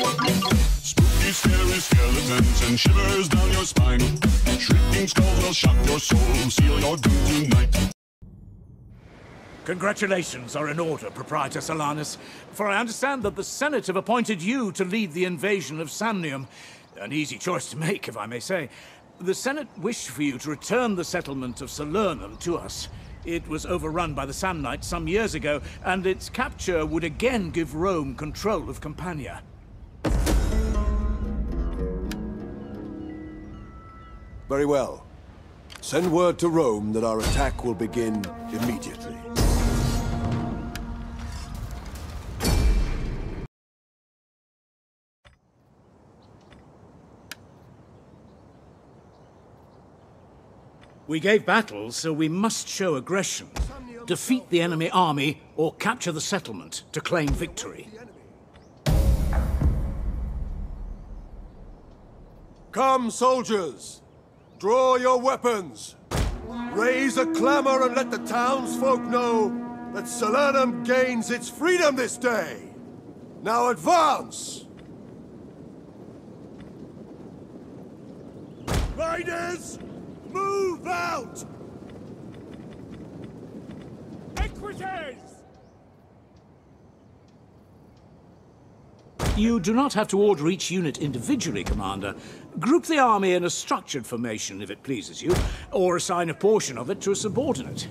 Spooky, scary skeletons and shivers down your spine. Shrieking skulls will shock your soul, seal your doom tonight. Congratulations are in order, Propraetor Solanus, for I understand that the Senate have appointed you to lead the invasion of Samnium. An easy choice to make, if I may say. The Senate wished for you to return the settlement of Salernum to us. It was overrun by the Samnites some years ago, and its capture would again give Rome control of Campania. Very well. Send word to Rome that our attack will begin immediately. We gave battle, so we must show aggression. Defeat the enemy army or capture the settlement to claim victory. Come, soldiers! Draw your weapons! Raise a clamor and let the townsfolk know that Salernum gains its freedom this day! Now advance! Riders! Move out! Equites! You do not have to order each unit individually, Commander. Group the army in a structured formation if it pleases you, or assign a portion of it to a subordinate.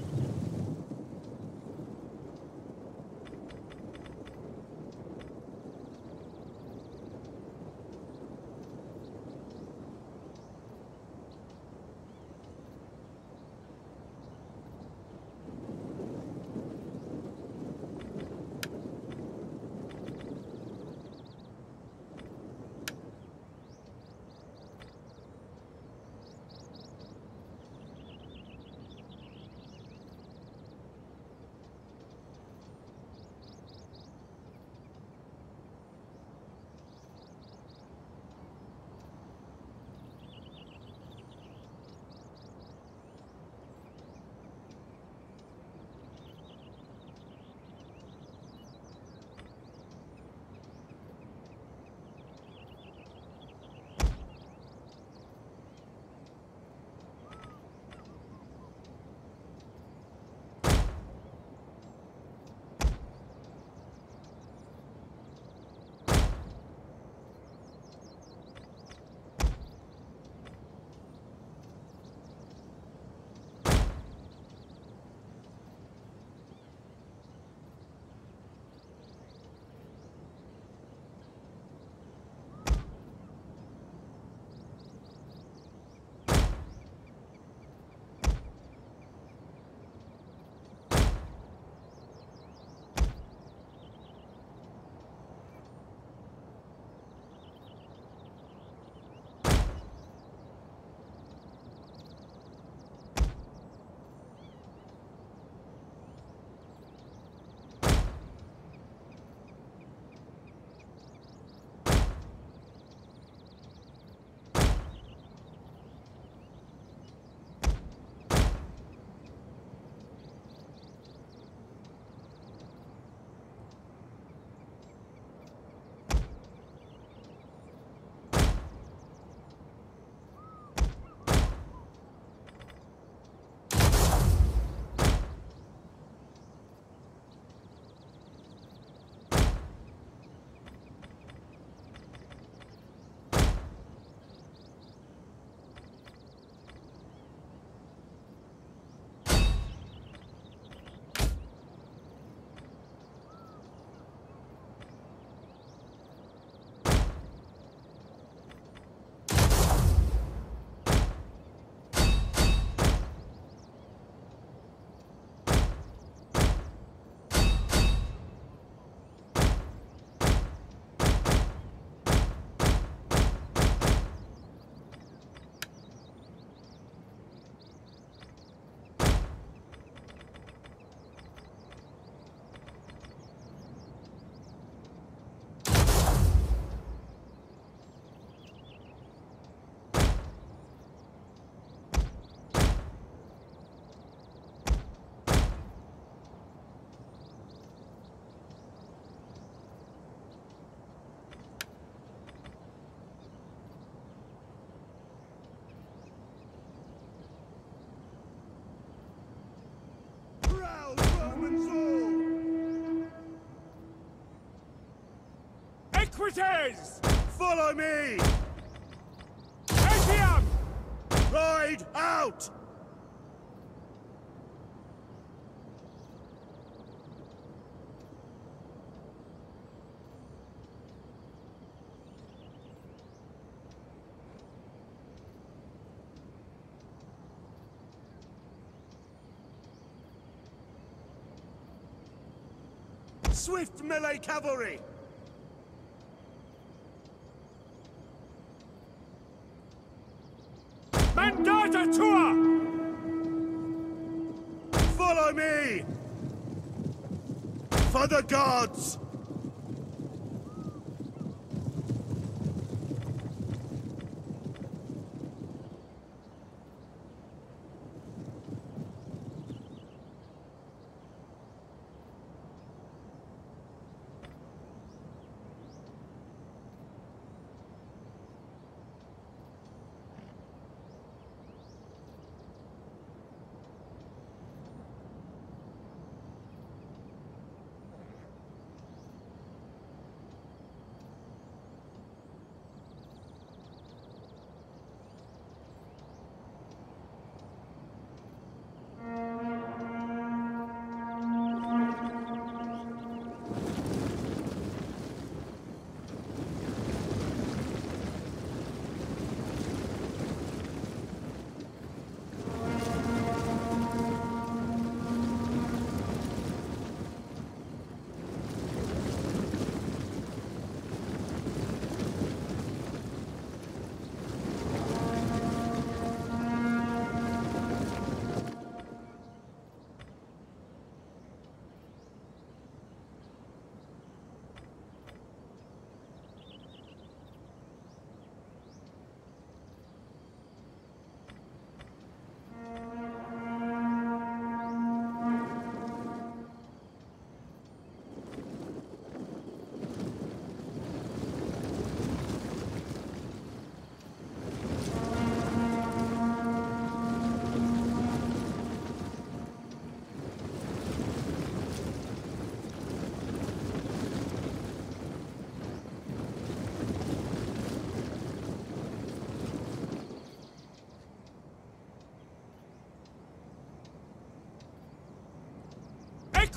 Equites! Follow me! Atium! Ride out! Swift melee cavalry! Mandata Tua! Follow me! For the gods!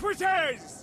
Equites!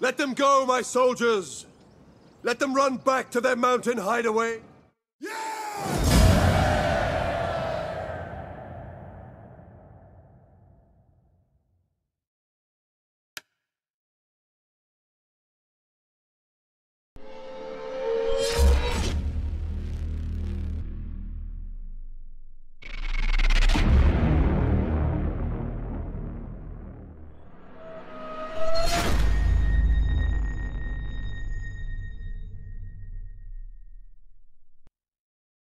Let them go, my soldiers! Let them run back to their mountain hideaway!